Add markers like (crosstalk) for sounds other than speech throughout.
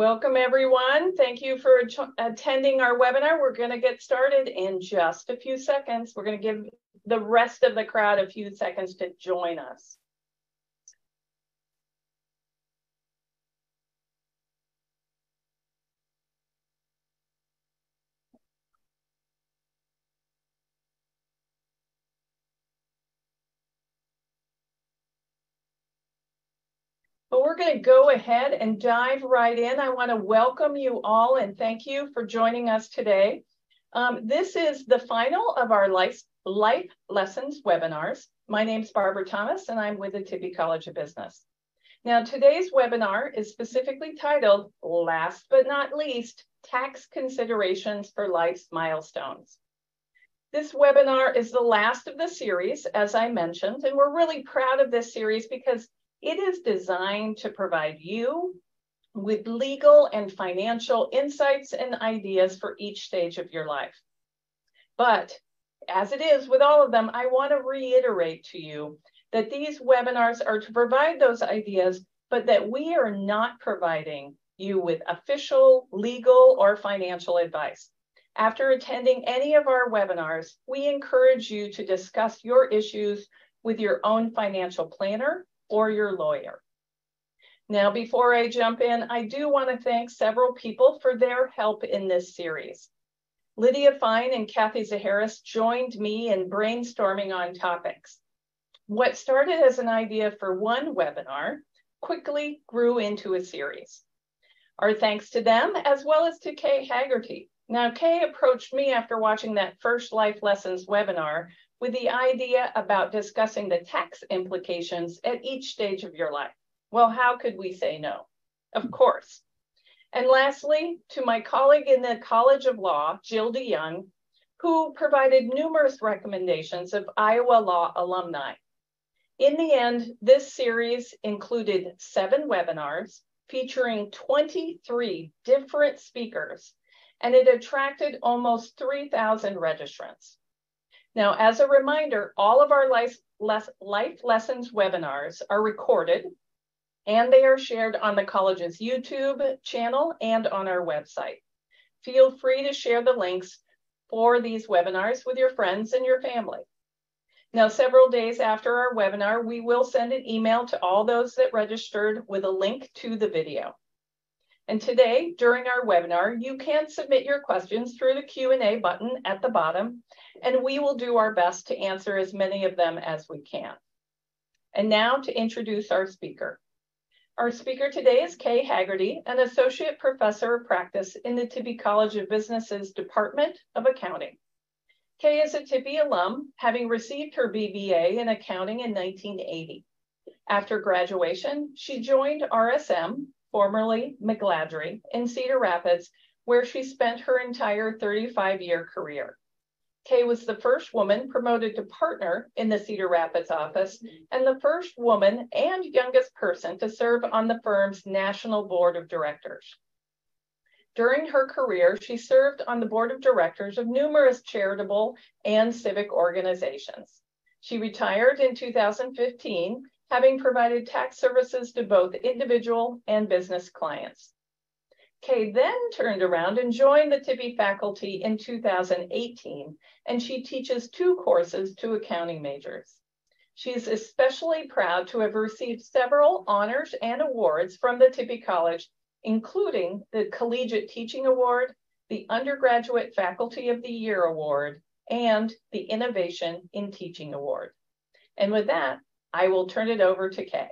Welcome everyone. Thank you for attending our webinar. We're going to get started in just a few seconds. We're going to give the rest of the crowd a few seconds to join us. We're going to go ahead and dive right in. I want to welcome you all and thank you for joining us today. Um, this is the final of our life, life lessons webinars. My name is Barbara Thomas and I'm with the Tippie College of Business. Now today's webinar is specifically titled, last but not least, tax considerations for life's milestones. This webinar is the last of the series, as I mentioned, and we're really proud of this series because it is designed to provide you with legal and financial insights and ideas for each stage of your life. But as it is with all of them, I want to reiterate to you that these webinars are to provide those ideas, but that we are not providing you with official, legal, or financial advice. After attending any of our webinars, we encourage you to discuss your issues with your own financial planner or your lawyer. Now, before I jump in, I do want to thank several people for their help in this series. Lydia Fine and Kathy Zaharis joined me in brainstorming on topics. What started as an idea for one webinar quickly grew into a series. Our thanks to them, as well as to Kay Hegarty. Now, Kay approached me after watching that first Life Lessons webinar with the idea about discussing the tax implications at each stage of your life. Well, how could we say no? Of course. And lastly, to my colleague in the College of Law, Jill DeYoung, who provided numerous recommendations of Iowa Law alumni. In the end, this series included seven webinars featuring 23 different speakers, and it attracted almost 3,000 registrants. Now, as a reminder, all of our life, life lessons webinars are recorded and they are shared on the college's YouTube channel and on our website. Feel free to share the links for these webinars with your friends and your family. Now, several days after our webinar, we will send an email to all those that registered with a link to the video. And today, during our webinar, you can submit your questions through the Q&A button at the bottom, and we will do our best to answer as many of them as we can. And now to introduce our speaker. Our speaker today is Kay Hegarty, an associate professor of practice in the Tippie College of Business's Department of Accounting. Kay is a Tippie alum, having received her BBA in accounting in 1980. After graduation, she joined RSM, formerly McGladrey, in Cedar Rapids, where she spent her entire 35 year career. Kay was the first woman promoted to partner in the Cedar Rapids office and the first woman and youngest person to serve on the firm's national board of directors. During her career, she served on the board of directors of numerous charitable and civic organizations. She retired in 2015 having provided tax services to both individual and business clients. Kay then turned around and joined the Tippie faculty in 2018, and she teaches two courses to accounting majors. She is especially proud to have received several honors and awards from the Tippie College, including the Collegiate Teaching Award, the Undergraduate Faculty of the Year Award, and the Innovation in Teaching Award. And with that, I will turn it over to Kay.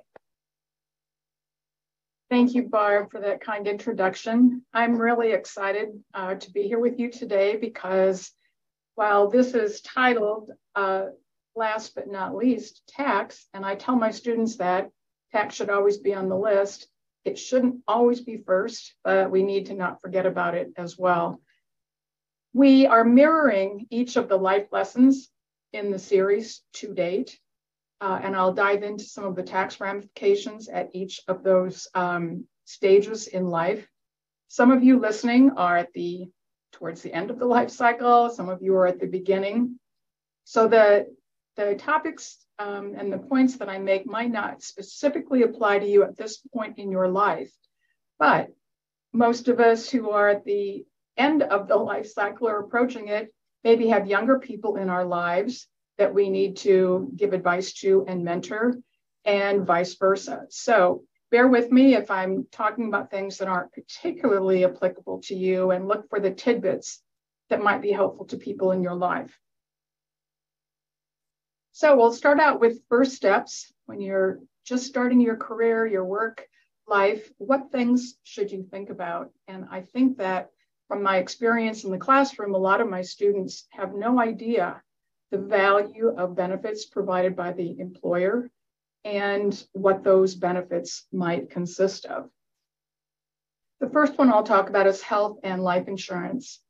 Thank you, Barb, for that kind introduction. I'm really excited uh, to be here with you today because while this is titled uh, last but not least, tax, and I tell my students that tax should always be on the list, it shouldn't always be first, but we need to not forget about it as well. We are mirroring each of the life lessons in the series to date uh, and I'll dive into some of the tax ramifications at each of those um, stages in life. Some of you listening are at the towards the end of the life cycle. Some of you are at the beginning. So the the topics um, and the points that I make might not specifically apply to you at this point in your life, but most of us who are at the end of the life cycle or approaching it maybe have younger people in our lives that we need to give advice to and mentor, and vice versa. So bear with me if I'm talking about things that aren't particularly applicable to you and look for the tidbits that might be helpful to people in your life. So we'll start out with first steps when you're just starting your career, your work life. What things should you think about? And I think that from my experience in the classroom, a lot of my students have no idea the value of benefits provided by the employer and what those benefits might consist of. The first one I'll talk about is health and life insurance.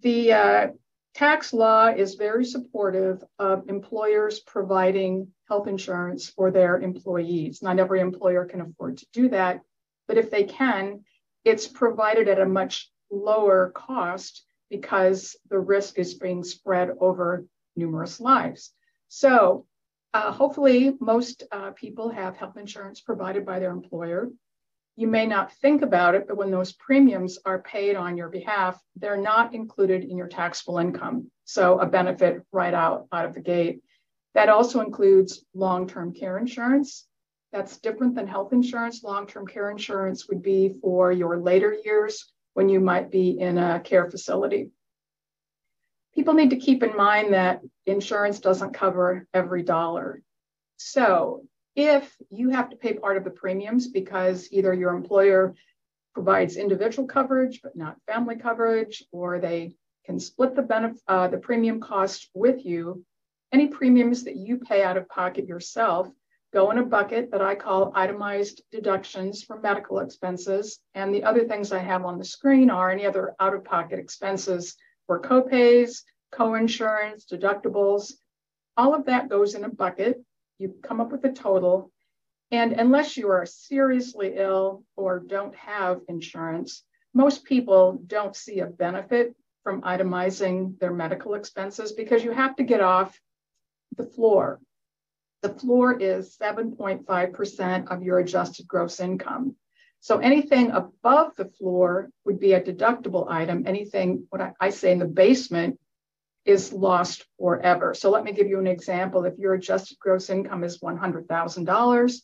The uh, tax law is very supportive of employers providing health insurance for their employees. Not every employer can afford to do that, but if they can, it's provided at a much lower cost because the risk is being spread over numerous lives. So, uh, hopefully, most uh, people have health insurance provided by their employer. You may not think about it, but when those premiums are paid on your behalf, they're not included in your taxable income. So, a benefit right out, out of the gate. That also includes long term care insurance. That's different than health insurance. Long term care insurance would be for your later years when you might be in a care facility. People need to keep in mind that insurance doesn't cover every dollar. So, if you have to pay part of the premiums because either your employer provides individual coverage but not family coverage, or they can split the benefit, uh, the premium cost with you, any premiums that you pay out of pocket yourself go in a bucket that I call itemized deductions for medical expenses. And the other things I have on the screen are any other out of pocket expenses for copays, co-insurance, deductibles. All of that goes in a bucket. You come up with a total. And unless you are seriously ill or don't have insurance, most people don't see a benefit from itemizing their medical expenses because you have to get off the floor. The floor is 7.5% of your adjusted gross income. So anything above the floor would be a deductible item. Anything, what I, say in the basement, is lost forever. So let me give you an example. If your adjusted gross income is $100,000,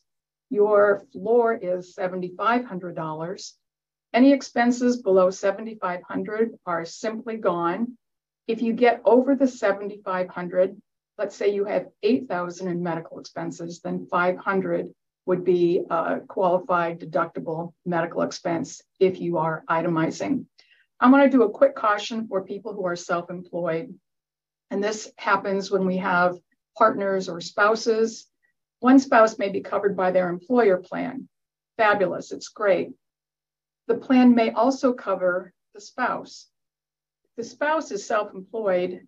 your floor is $7,500. Any expenses below 7,500 are simply gone. If you get over the 7,500, let's say you have 8,000 in medical expenses, then 500 would be a qualified deductible medical expense if you are itemizing. I'm going to do a quick caution for people who are self-employed. And this happens when we have partners or spouses. One spouse may be covered by their employer plan. Fabulous, it's great. The plan may also cover the spouse. If the spouse is self employed,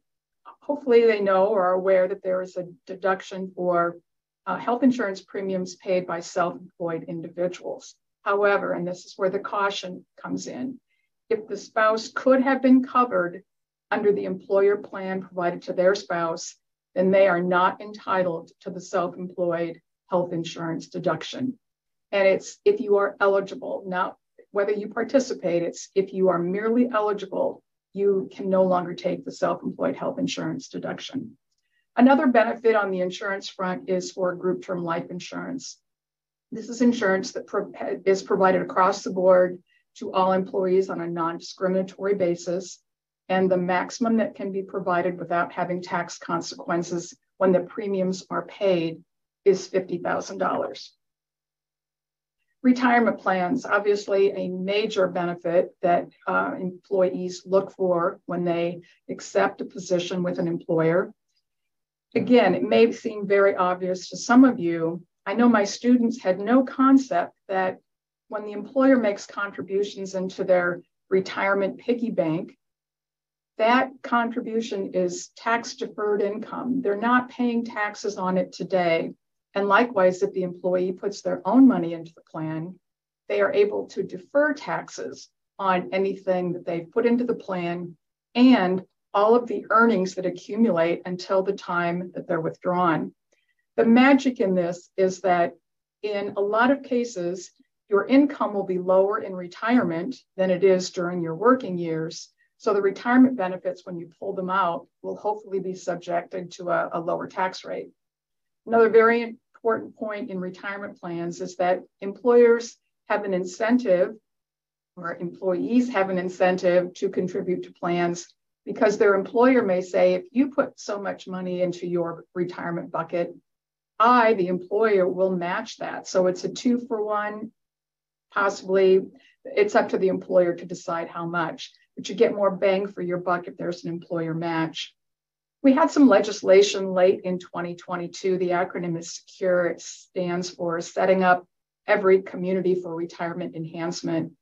hopefully they know or are aware that there is a deduction for uh, health insurance premiums paid by self-employed individuals. However, and this is where the caution comes in, if the spouse could have been covered under the employer plan provided to their spouse, then they are not entitled to the self-employed health insurance deduction. And it's if you are eligible, not whether you participate, it's if you are merely eligible you can no longer take the self-employed health insurance deduction. Another benefit on the insurance front is for group term life insurance. This is insurance that pro- is provided across the board to all employees on a non-discriminatory basis. And the maximum that can be provided without having tax consequences when the premiums are paid is $50,000. Retirement plans, obviously a major benefit that uh, employees look for when they accept a position with an employer. Again, it may seem very obvious to some of you. I know my students had no concept that when the employer makes contributions into their retirement piggy bank, that contribution is tax deferred income. They're not paying taxes on it today. And likewise, if the employee puts their own money into the plan, they are able to defer taxes on anything that they've put into the plan and all of the earnings that accumulate until the time that they're withdrawn. The magic in this is that in a lot of cases, your income will be lower in retirement than it is during your working years. So the retirement benefits, when you pull them out, will hopefully be subjected to a, a lower tax rate. Another very important point in retirement plans is that employers have an incentive or employees have an incentive to contribute to plans because their employer may say, if you put so much money into your retirement bucket, I, the employer, will match that. So it's a two for one, possibly. It's up to the employer to decide how much, but you get more bang for your buck if there's an employer match. We had some legislation late in 2022. The acronym is SECURE. It stands for Setting Up Every Community for Retirement Enhancement.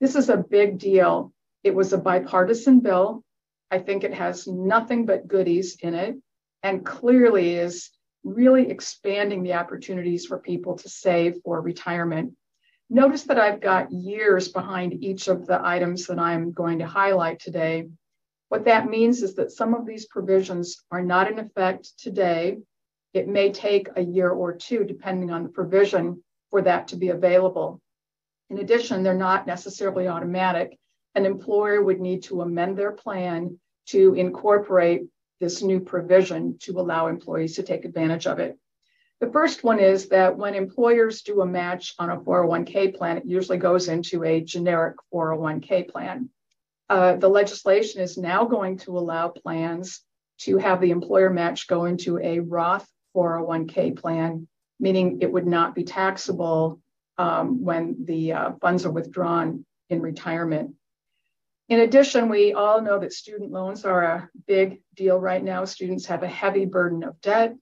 This is a big deal. It was a bipartisan bill. I think it has nothing but goodies in it and clearly is really expanding the opportunities for people to save for retirement. Notice that I've got years behind each of the items that I'm going to highlight today. What that means is that some of these provisions are not in effect today. It may take a year or two, depending on the provision, for that to be available. In addition, they're not necessarily automatic. An employer would need to amend their plan to incorporate this new provision to allow employees to take advantage of it. The first one is that when employers do a match on a 401k plan, it usually goes into a generic 401k plan. Uh, the legislation is now going to allow plans to have the employer match go into a Roth 401k plan, meaning it would not be taxable um, when the uh, funds are withdrawn in retirement. In addition, we all know that student loans are a big deal right now. Students have a heavy burden of debt.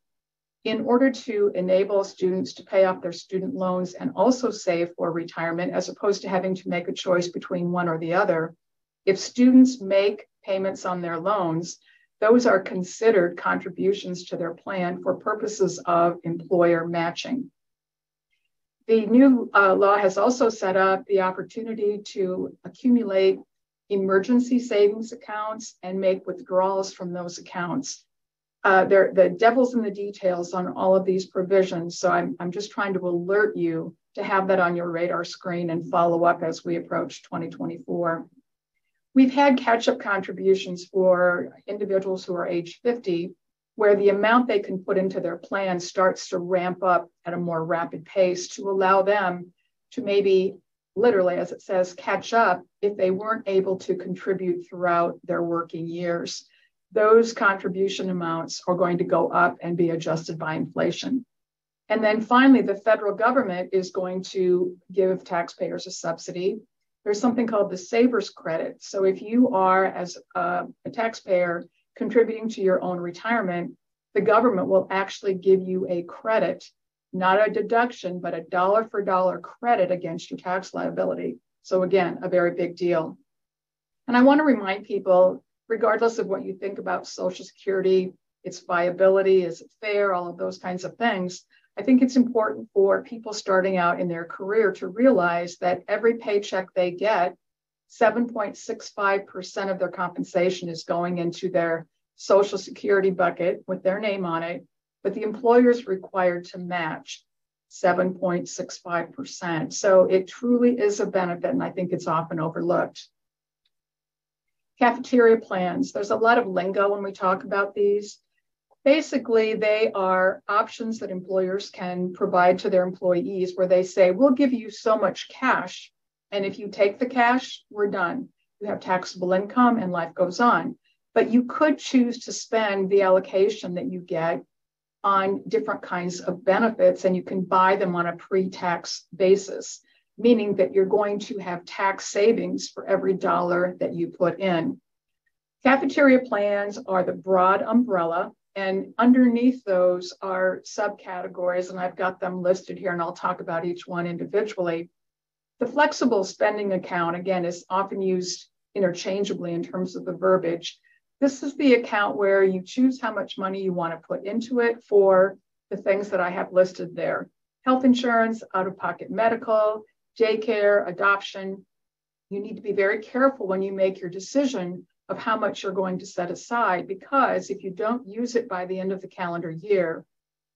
In order to enable students to pay off their student loans and also save for retirement, as opposed to having to make a choice between one or the other, if students make payments on their loans, those are considered contributions to their plan for purposes of employer matching. The new uh, law has also set up the opportunity to accumulate emergency savings accounts and make withdrawals from those accounts. Uh, the devil's in the details on all of these provisions. So I'm, I'm just trying to alert you to have that on your radar screen and follow up as we approach 2024. We've had catch up contributions for individuals who are age 50 where the amount they can put into their plan starts to ramp up at a more rapid pace to allow them to maybe literally, as it says, catch up if they weren't able to contribute throughout their working years. Those contribution amounts are going to go up and be adjusted by inflation. And then finally, the federal government is going to give taxpayers a subsidy. There's something called the Savers Credit. So if you are, as a, a taxpayer, contributing to your own retirement, the government will actually give you a credit, not a deduction, but a dollar for dollar credit against your tax liability. So, again, a very big deal. And I want to remind people, regardless of what you think about Social Security, its viability, is it fair, all of those kinds of things, I think it's important for people starting out in their career to realize that every paycheck they get 7.65% of their compensation is going into their Social Security bucket with their name on it, but the employer is required to match 7.65%. So it truly is a benefit, and I think it's often overlooked. Cafeteria plans. There's a lot of lingo when we talk about these. Basically, they are options that employers can provide to their employees where they say, We'll give you so much cash and if you take the cash, we're done. You have taxable income and life goes on. But you could choose to spend the allocation that you get on different kinds of benefits and you can buy them on a pre tax basis, meaning that you're going to have tax savings for every dollar that you put in. Cafeteria plans are the broad umbrella, and underneath those are subcategories, and I've got them listed here, and I'll talk about each one individually. The flexible spending account, again, is often used interchangeably in terms of the verbiage. This is the account where you choose how much money you want to put into it for the things that I have listed there health insurance, out of pocket medical, daycare, adoption. You need to be very careful when you make your decision of how much you're going to set aside because if you don't use it by the end of the calendar year,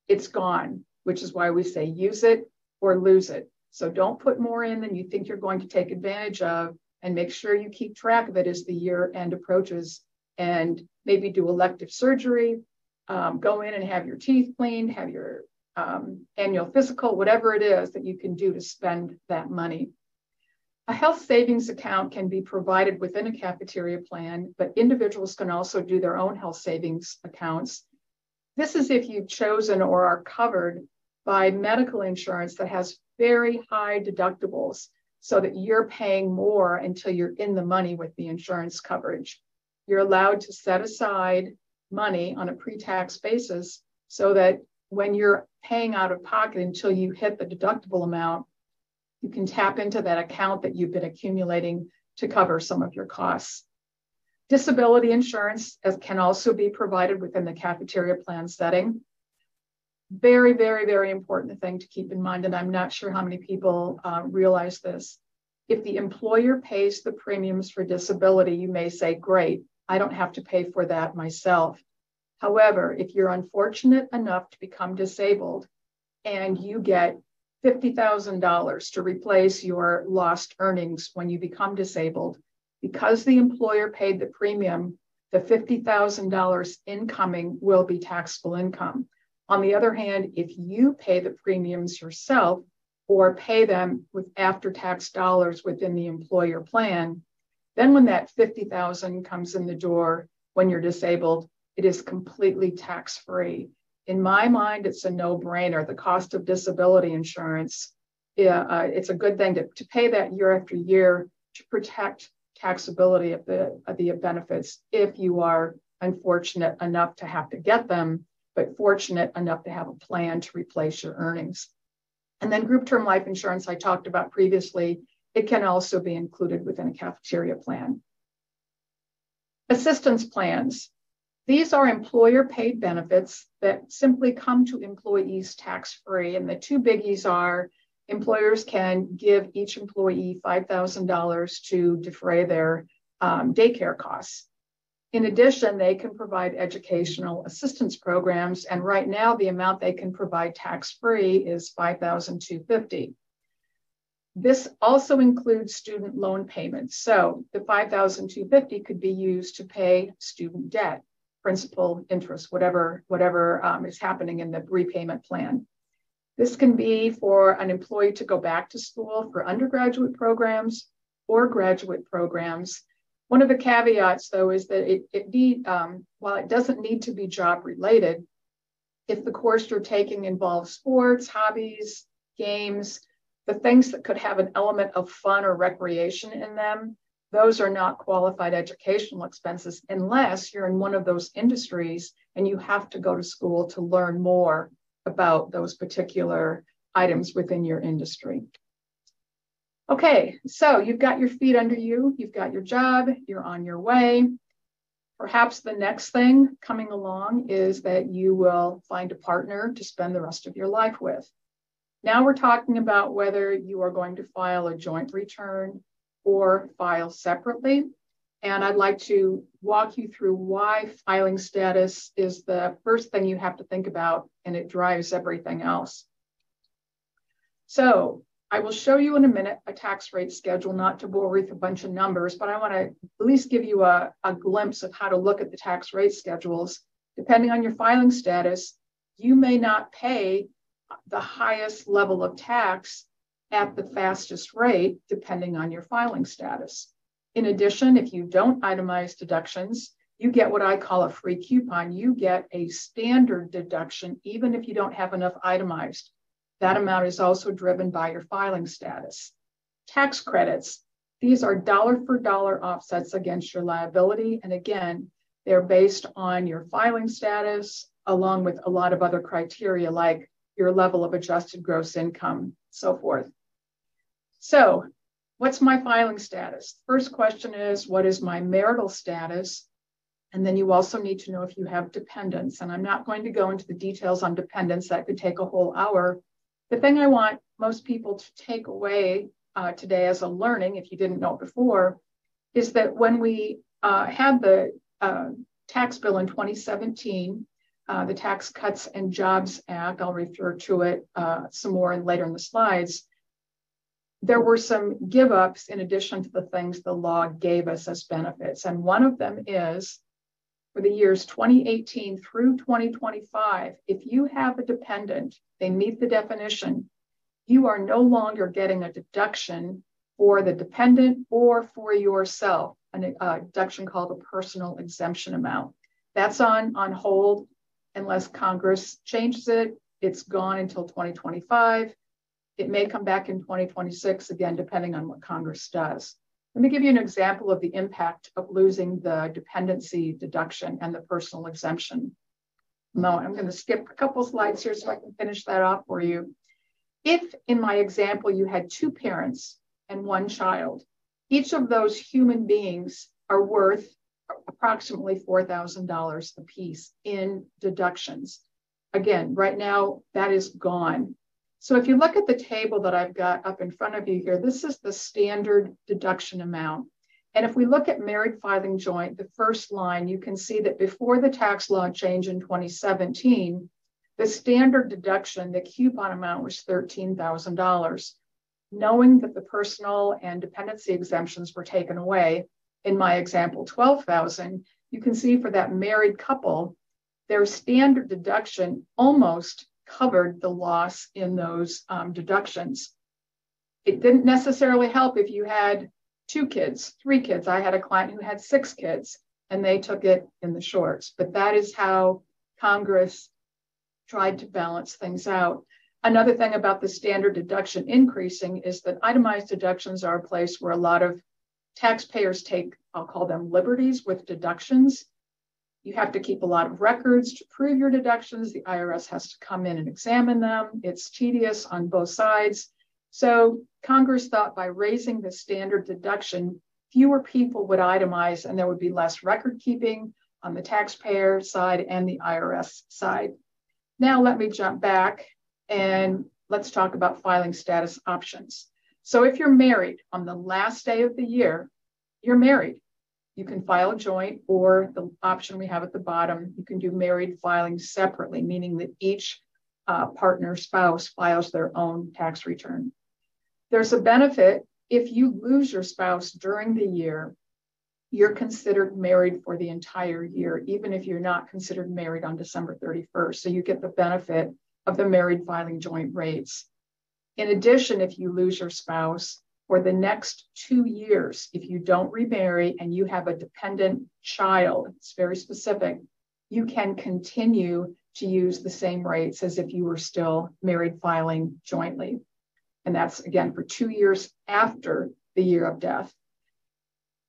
it's gone, which is why we say use it or lose it. So don't put more in than you think you're going to take advantage of and make sure you keep track of it as the year end approaches and maybe do elective surgery, um, go in and have your teeth cleaned, have your um, annual physical, whatever it is that you can do to spend that money. A health savings account can be provided within a cafeteria plan, but individuals can also do their own health savings accounts. This is if you've chosen or are covered by medical insurance that has very high deductibles so that you're paying more until you're in the money with the insurance coverage. You're allowed to set aside money on a pre tax basis so that when you're paying out of pocket until you hit the deductible amount, you can tap into that account that you've been accumulating to cover some of your costs. Disability insurance can also be provided within the cafeteria plan setting. Very, very, very important thing to keep in mind, and I'm not sure how many people uh, realize this. If the employer pays the premiums for disability, you may say, Great, I don't have to pay for that myself. However, if you're unfortunate enough to become disabled and you get $50,000 to replace your lost earnings when you become disabled, because the employer paid the premium, the $50,000 incoming will be taxable income. On the other hand, if you pay the premiums yourself or pay them with after tax dollars within the employer plan, then when that 50,000 comes in the door when you're disabled, it is completely tax free. In my mind, it's a no brainer. The cost of disability insurance, uh, it's a good thing to, to pay that year after year to protect taxability of the, of the benefits if you are unfortunate enough to have to get them, but fortunate enough to have a plan to replace your earnings. And then group term life insurance, I talked about previously, it can also be included within a cafeteria plan. Assistance plans. These are employer paid benefits that simply come to employees tax free. And the two biggies are employers can give each employee $5,000 to defray their um, daycare costs. In addition, they can provide educational assistance programs. And right now, the amount they can provide tax free is $5,250. This also includes student loan payments. So the $5,250 could be used to pay student debt principal, interest, whatever, whatever um, is happening in the repayment plan. This can be for an employee to go back to school for undergraduate programs or graduate programs. One of the caveats, though, is that it, it need, um, while it doesn't need to be job related, if the course you're taking involves sports, hobbies, games, the things that could have an element of fun or recreation in them, those are not qualified educational expenses unless you're in one of those industries and you have to go to school to learn more about those particular items within your industry. Okay, so you've got your feet under you, you've got your job, you're on your way. Perhaps the next thing coming along is that you will find a partner to spend the rest of your life with. Now we're talking about whether you are going to file a joint return or file separately. And I'd like to walk you through why filing status is the first thing you have to think about, and it drives everything else. So I will show you in a minute a tax rate schedule, not to bore you with a bunch of numbers, but I want to at least give you a, a glimpse of how to look at the tax rate schedules. Depending on your filing status, you may not pay the highest level of tax at the fastest rate, depending on your filing status. In addition, if you don't itemize deductions, you get what I call a free coupon. You get a standard deduction, even if you don't have enough itemized. That amount is also driven by your filing status. Tax credits, these are dollar for dollar offsets against your liability. And again, they're based on your filing status, along with a lot of other criteria like your level of adjusted gross income, so forth. So, what's my filing status? First question is, what is my marital status? And then you also need to know if you have dependents. And I'm not going to go into the details on dependents, that could take a whole hour. The thing I want most people to take away uh, today as a learning, if you didn't know it before, is that when we uh, had the uh, tax bill in 2017, uh, the Tax Cuts and Jobs Act, I'll refer to it uh, some more and later in the slides, there were some give ups in addition to the things the law gave us as benefits. And one of them is for the years 2018 through 2025, if you have a dependent, they meet the definition, you are no longer getting a deduction for the dependent or for yourself, a deduction called a personal exemption amount. That's on, on hold unless Congress changes it. It's gone until 2025. It may come back in 2026, again, depending on what Congress does. Let me give you an example of the impact of losing the dependency deduction and the personal exemption. No, I'm going to skip a couple slides here so I can finish that off for you. If in my example you had two parents and one child, each of those human beings are worth approximately $4,000 apiece in deductions. Again, right now that is gone. So if you look at the table that I've got up in front of you here, this is the standard deduction amount. And if we look at married filing joint, the first line, you can see that before the tax law change in 2017, the standard deduction, the coupon amount was $13,000. Knowing that the personal and dependency exemptions were taken away, in my example, 12,000, you can see for that married couple, their standard deduction almost covered the loss in those um, deductions. It didn't necessarily help if you had two kids, three kids. I had a client who had six kids and they took it in the shorts. But that is how Congress tried to balance things out. Another thing about the standard deduction increasing is that itemized deductions are a place where a lot of taxpayers take, I'll call them liberties with deductions. You have to keep a lot of records to prove your deductions. The IRS has to come in and examine them. It's tedious on both sides. So Congress thought by raising the standard deduction, fewer people would itemize and there would be less record keeping on the taxpayer side and the IRS side. Now let me jump back and let's talk about filing status options. So if you're married on the last day of the year, you're married you can file joint or the option we have at the bottom, you can do married filing separately, meaning that each uh, partner spouse files their own tax return. There's a benefit if you lose your spouse during the year, you're considered married for the entire year, even if you're not considered married on December 31st. So you get the benefit of the married filing joint rates. In addition, if you lose your spouse, for the next two years, if you don't remarry and you have a dependent child, it's very specific, you can continue to use the same rates as if you were still married filing jointly. And that's again for two years after the year of death.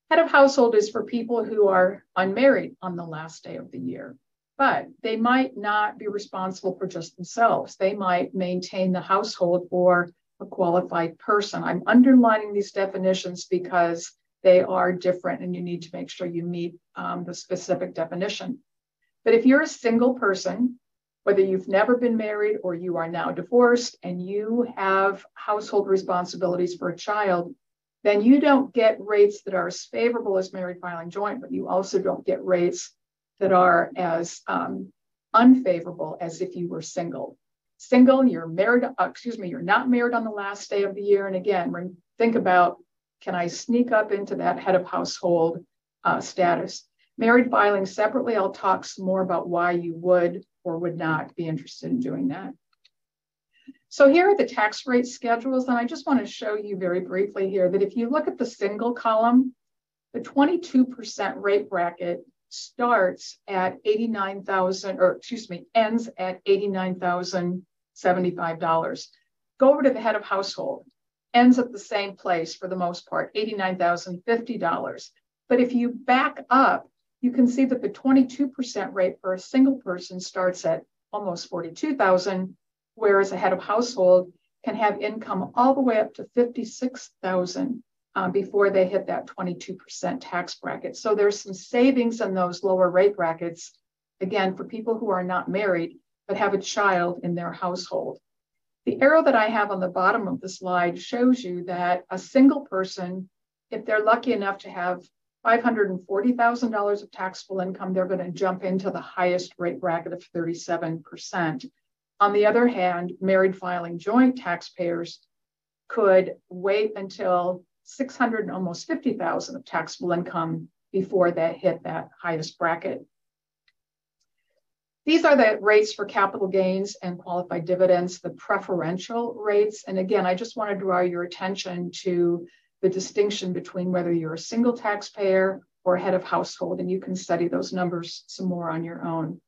Head of household is for people who are unmarried on the last day of the year, but they might not be responsible for just themselves. They might maintain the household for a qualified person. I'm underlining these definitions because they are different and you need to make sure you meet um, the specific definition. But if you're a single person, whether you've never been married or you are now divorced and you have household responsibilities for a child, then you don't get rates that are as favorable as married filing joint, but you also don't get rates that are as um, unfavorable as if you were single single, you're married, uh, excuse me, you're not married on the last day of the year. And again, think about can I sneak up into that head of household uh, status? Married filing separately, I'll talk some more about why you would or would not be interested in doing that. So here are the tax rate schedules, and I just want to show you very briefly here that if you look at the single column, the 22% rate bracket starts at 89,000, or excuse me, ends at 89,000 $75. Go over to the head of household, ends at the same place for the most part, $89,050. But if you back up, you can see that the 22% rate for a single person starts at almost 42,000, whereas a head of household can have income all the way up to 56,000 um, before they hit that 22% tax bracket. So there's some savings in those lower rate brackets, again, for people who are not married but have a child in their household. The arrow that I have on the bottom of the slide shows you that a single person, if they're lucky enough to have $540,000 of taxable income, they're going to jump into the highest rate bracket of 37%. On the other hand, married filing joint taxpayers, could wait until 600 and almost 50,000 of taxable income before they hit that highest bracket. These are the rates for capital gains and qualified dividends, the preferential rates. And again, I just want to draw your attention to the distinction between whether you're a single taxpayer or head of household, and you can study those numbers some more on your own.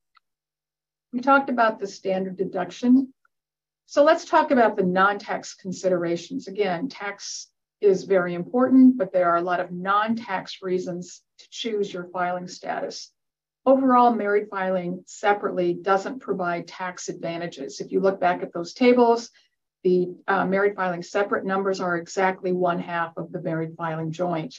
We talked about the standard deduction. So let's talk about the non-tax considerations. Again, tax is very important, but there are a lot of non-tax reasons to choose your filing status. Overall, married filing separately doesn't provide tax advantages. If you look back at those tables, the uh, married filing separate numbers are exactly one half of the married filing joint.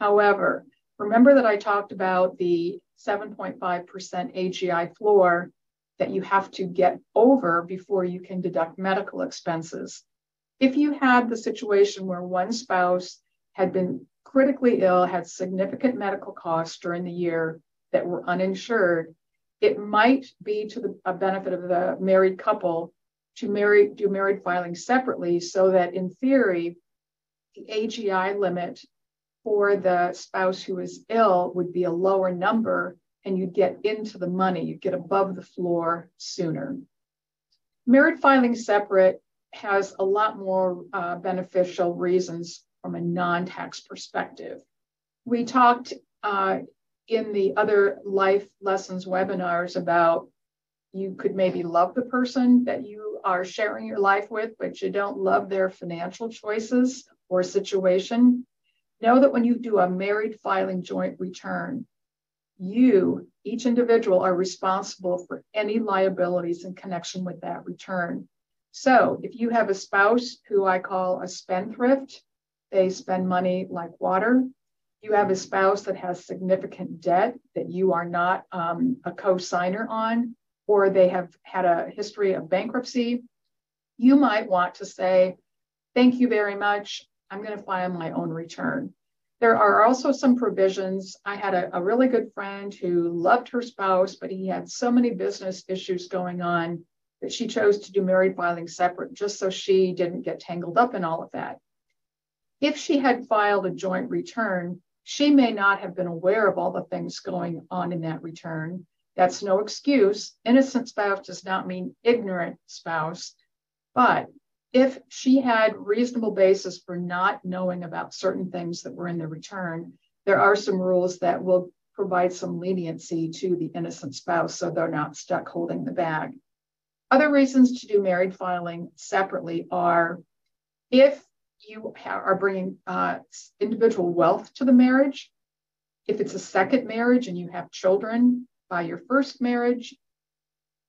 However, remember that I talked about the 7.5% AGI floor that you have to get over before you can deduct medical expenses. If you had the situation where one spouse had been critically ill, had significant medical costs during the year that were uninsured, it might be to the benefit of the married couple to marry, do married filing separately so that in theory, the AGI limit for the spouse who is ill would be a lower number and you'd get into the money, you'd get above the floor sooner. Married filing separate has a lot more uh, beneficial reasons from a non tax perspective. We talked uh, in the other life lessons webinars about you could maybe love the person that you are sharing your life with, but you don't love their financial choices or situation. Know that when you do a married filing joint return, you, each individual, are responsible for any liabilities in connection with that return. So if you have a spouse who I call a spendthrift, they spend money like water. You have a spouse that has significant debt that you are not um, a co signer on, or they have had a history of bankruptcy. You might want to say, Thank you very much. I'm going to file my own return. There are also some provisions. I had a, a, really good friend who loved her spouse, but he had so many business issues going on that she chose to do married filing separate just so she didn't get tangled up in all of that. If she had filed a joint return, she may not have been aware of all the things going on in that return. That's no excuse. Innocent spouse does not mean ignorant spouse. But if she had reasonable basis for not knowing about certain things that were in the return, there are some rules that will provide some leniency to the innocent spouse so they're not stuck holding the bag. Other reasons to do married filing separately are if you are bringing uh, individual wealth to the marriage, if it's a second marriage and you have children by your first marriage,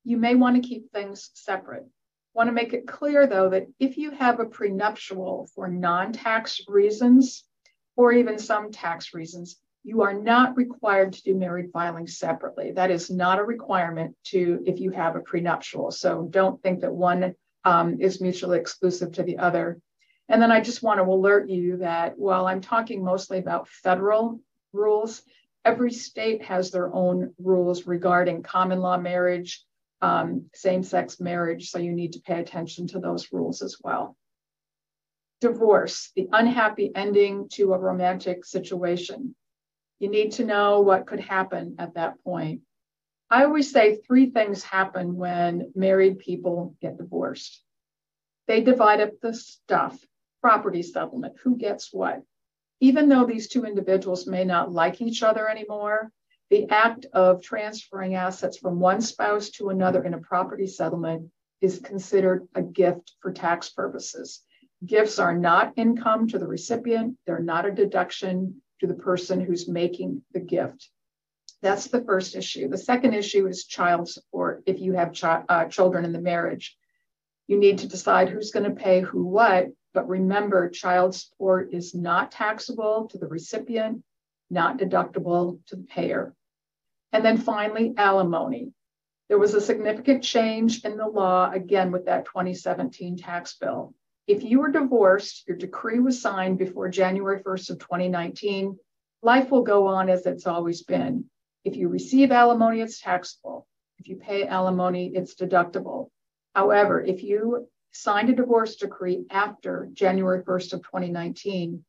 you may want to keep things separate want to make it clear, though, that if you have a prenuptial for non tax reasons, or even some tax reasons, you are not required to do married filing separately. That is not a requirement to if you have a prenuptial. So don't think that one um, is mutually exclusive to the other. And then I just want to alert you that while I'm talking mostly about federal rules, every state has their own rules regarding common law marriage, um, same sex marriage. So you need to pay attention to those rules as well. Divorce, the unhappy ending to a romantic situation. You need to know what could happen at that point. I always say three things happen when married people get divorced. They divide up the stuff, property settlement, who gets what. Even though these two individuals may not like each other anymore, the act of transferring assets from one spouse to another in a property settlement is considered a gift for tax purposes. Gifts are not income to the recipient, they're not a deduction to the person who's making the gift. That's the first issue. The second issue is child support. If you have uh, children in the marriage, you need to decide who's going to pay who what. But remember, child support is not taxable to the recipient, not deductible to the payer. And then finally, alimony. There was a significant change in the law, again, with that 2017 tax bill. If you were divorced, your decree was signed before January 1st of 2019, life will go on as it's always been. If you receive alimony, it's taxable. If you pay alimony, it's deductible. However, if you signed a divorce decree after January 1st of 2019,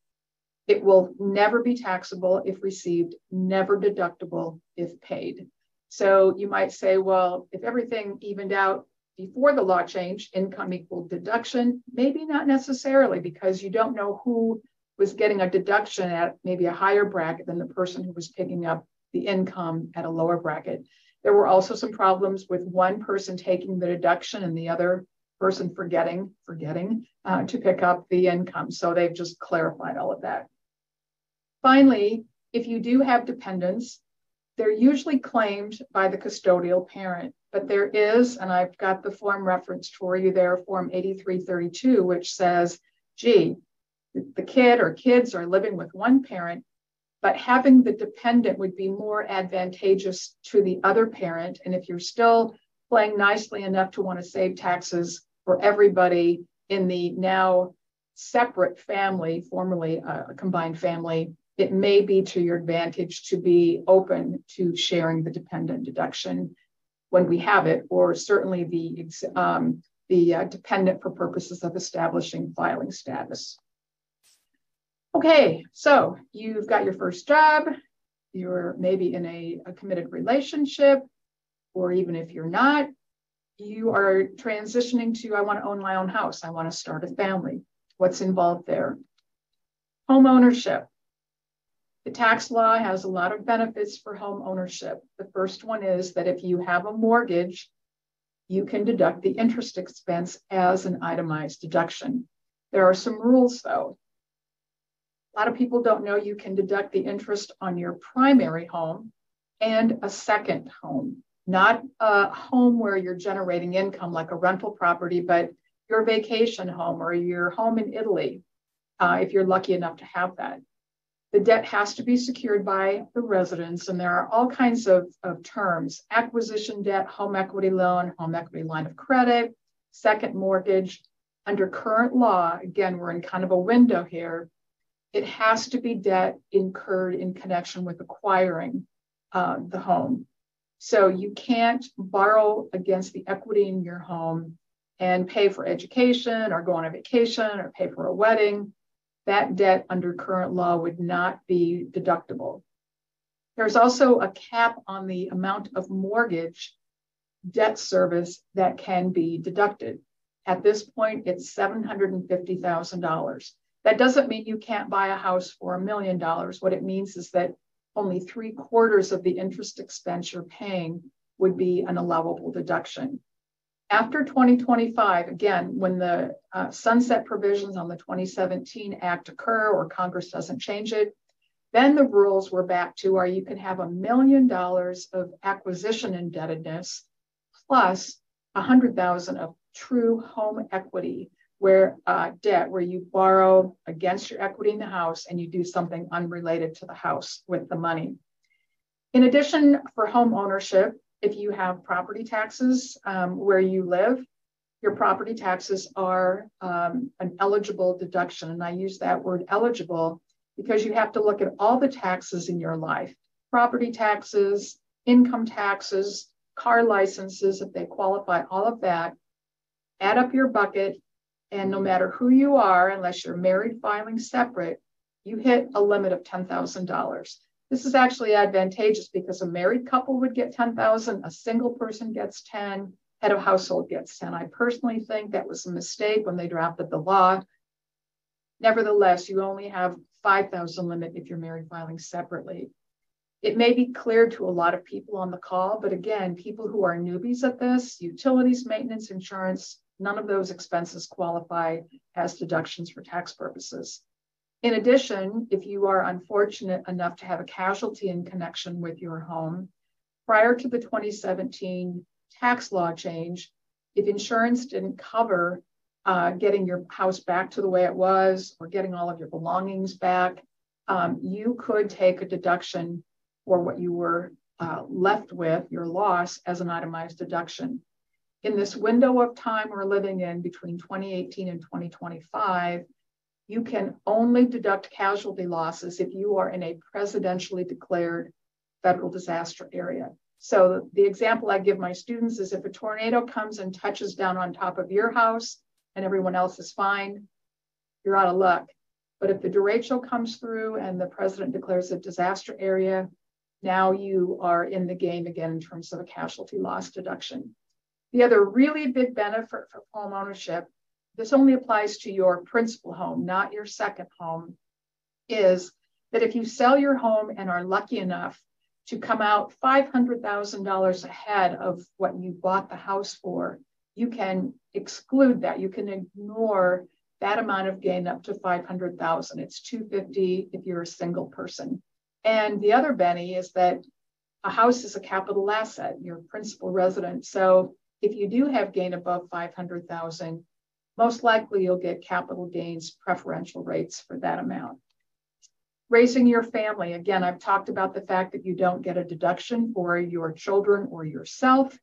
it will never be taxable if received, never deductible if paid. So you might say, well, if everything evened out before the law change, income equal deduction, maybe not necessarily because you don't know who was getting a deduction at maybe a higher bracket than the person who was picking up the income at a lower bracket. There were also some problems with one person taking the deduction and the other person forgetting forgetting uh, to pick up the income. So they've just clarified all of that. Finally, if you do have dependents, they're usually claimed by the custodial parent, but there is, and I've got the form referenced for you there, Form 8332, which says, gee, the kid or kids are living with one parent, but having the dependent would be more advantageous to the other parent. And if you're still playing nicely enough to want to save taxes for everybody in the now separate family, formerly a combined family, it may be to your advantage to be open to sharing the dependent deduction when we have it, or certainly the, um, the uh, dependent for purposes of establishing filing status. Okay, so you've got your first job, you're maybe in a, a committed relationship, or even if you're not, you are transitioning to I want to own my own house, I want to start a family. What's involved there? Home ownership. The tax law has a lot of benefits for home ownership. The first one is that if you have a mortgage, you can deduct the interest expense as an itemized deduction. There are some rules though. A lot of people don't know you can deduct the interest on your primary home and a second home, not a home where you're generating income like a rental property, but your vacation home or your home in Italy, uh, if you're lucky enough to have that. The debt has to be secured by the residence, and there are all kinds of, of terms acquisition debt, home equity loan, home equity line of credit, second mortgage. Under current law, again, we're in kind of a window here. It has to be debt incurred in connection with acquiring uh, the home. So you can't borrow against the equity in your home and pay for education or go on a vacation or pay for a wedding that debt under current law would not be deductible. There's also a cap on the amount of mortgage debt service that can be deducted. At this point, it's $750,000. That doesn't mean you can't buy a house for a million dollars. What it means is that only three quarters of the interest expense you're paying would be an allowable deduction. After 2025, again, when the uh, sunset provisions on the 2017 Act occur or Congress doesn't change it, then the rules were back to where you can have a million dollars of acquisition indebtedness plus a hundred thousand of true home equity where uh, debt where you borrow against your equity in the house and you do something unrelated to the house with the money. In addition, for home ownership, if you have property taxes um, where you live, your property taxes are um, an eligible deduction. And I use that word eligible because you have to look at all the taxes in your life property taxes, income taxes, car licenses, if they qualify, all of that. Add up your bucket, and no matter who you are, unless you're married filing separate, you hit a limit of $10,000. This is actually advantageous because a married couple would get 10,000, a single person gets 10, head of household gets 10. I personally think that was a mistake when they drafted the law. Nevertheless, you only have 5,000 limit if you're married filing separately. It may be clear to a lot of people on the call, but again, people who are newbies at this, utilities, maintenance, insurance, none of those expenses qualify as deductions for tax purposes. In addition, if you are unfortunate enough to have a casualty in connection with your home, prior to the 2017 tax law change, if insurance didn't cover uh, getting your house back to the way it was or getting all of your belongings back, um, you could take a deduction for what you were uh, left with, your loss, as an itemized deduction. In this window of time we're living in between 2018 and 2025, you can only deduct casualty losses if you are in a presidentially declared federal disaster area. So the example I give my students is if a tornado comes and touches down on top of your house, and everyone else is fine, you're out of luck. But if the derecho comes through and the president declares a disaster area, now you are in the game again in terms of a casualty loss deduction. The other really big benefit for home ownership, this only applies to your principal home, not your second home, is that if you sell your home and are lucky enough to come out $500,000 ahead of what you bought the house for, you can exclude that. You can ignore that amount of gain up to 500,000. It's 250 if you're a single person. And the other Benny is that a house is a capital asset, your principal residence. So if you do have gain above 500,000, most likely you'll get capital gains preferential rates for that amount. Raising your family. Again, I've talked about the fact that you don't get a deduction for your children or yourself.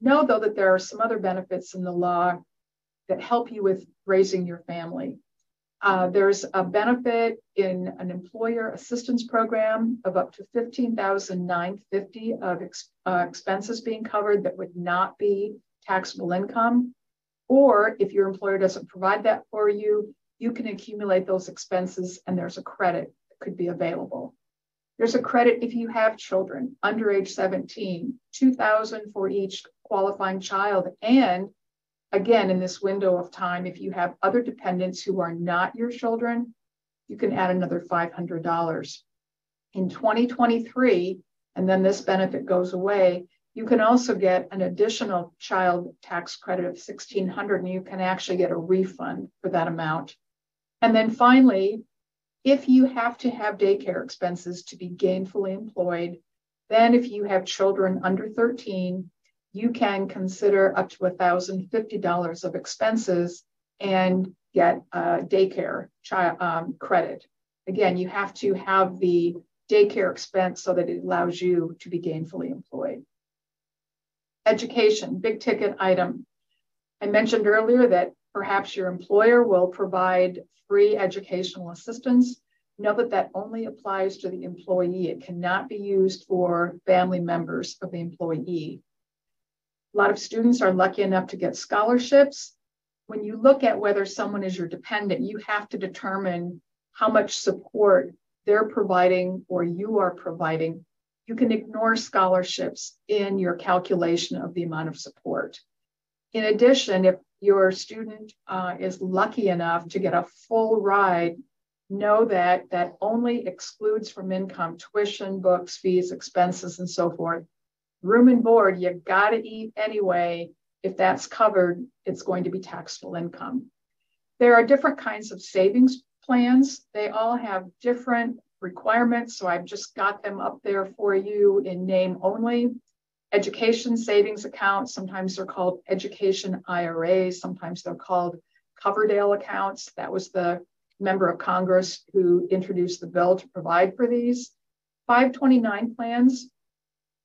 Know though that there are some other benefits in the law that help you with raising your family. Uh, there's a benefit in an employer assistance program of up to 15,950 of ex- uh, expenses being covered that would not be taxable income. Or if your employer doesn't provide that for you, you can accumulate those expenses and there's a credit that could be available. There's a credit if you have children under age 17, 2000 for each qualifying child and again, in this window of time, if you have other dependents who are not your children, you can add another $500. In 2023, and then this benefit goes away, you can also get an additional child tax credit of $1,600, and you can actually get a refund for that amount. And then finally, if you have to have daycare expenses to be gainfully employed, then if you have children under 13, you can consider up to $1,050 of expenses and get a daycare child um, credit. Again, you have to have the daycare expense so that it allows you to be gainfully employed. Education, big ticket item. I mentioned earlier that perhaps your employer will provide free educational assistance. Know that that only applies to the employee. It cannot be used for family members of the employee. A lot of students are lucky enough to get scholarships. When you look at whether someone is your dependent, you have to determine how much support they're providing or you are providing. You can ignore scholarships in your calculation of the amount of support. In addition, if your student uh, is lucky enough to get a full ride, know that that only excludes from income tuition, books, fees, expenses, and so forth room and board, you got to eat anyway. If that's covered, it's going to be taxable income. There are different kinds of savings plans. They all have different requirements. So I've just got them up there for you in name only. Education savings accounts, sometimes they're called education IRAs, sometimes they're called Coverdell accounts. That was the member of Congress who introduced the bill to provide for these. 529 plans